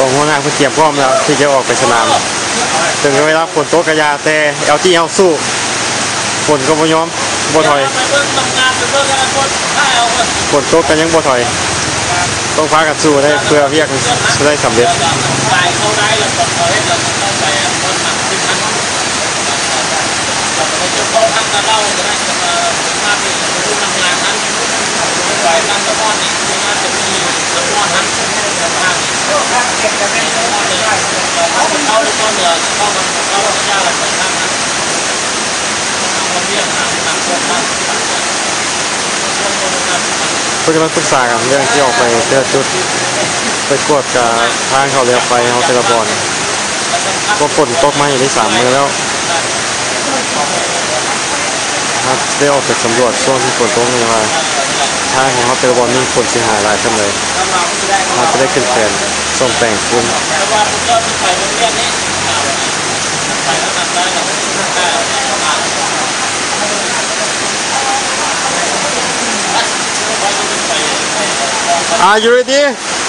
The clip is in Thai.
ตรงหัวหน้าเพื่อเตรียมพร้อมแล้วที่จะออกไปสนามถึงเวลาฝนตกกระยาแต่เอาที่เอาสู้ฝนก็บ่ยอมบ่ถอยฝนไปเบิ่งอนาคตถ้าเอาเงินฝนตกกันยังบ่ถอย ต้องพากันสู้ได้เพื่อเรียกได้สำเร็จ ตายเข้าได้แล้วก็เอาให้เราต้องไปคนหนักขึ้นทันเราจะเข้าทางกระเล่าจะได้จะมาภาพนี้ผู้ทำงานนั้นไปตั้งกระบอกนี้ที่น่าจะมีกระบอกนั้นภาพนี้เขา เขาเขาเหนือเขามันขาพระเจ้าอะไรต่างๆนั้นเขาเรียกหาทางพวกนั้นเพื่อนกำลังปรึกษากันเรื่องที่ออกไปแต่ละจุดไปกวดกับทางเขาเรียกไปเขาเตละบอลก็ฝนตกมาอยู่ที่สามมือแล้วครับได้ออกไปสำรวจช่วงที่ฝนตกนี่ว่าทางของเขาเตละบอลนี่ฝนเสียหายหลายขึ้นเลยเราจะได้ขึ้นแผนส่งแต่งคืน Are you ready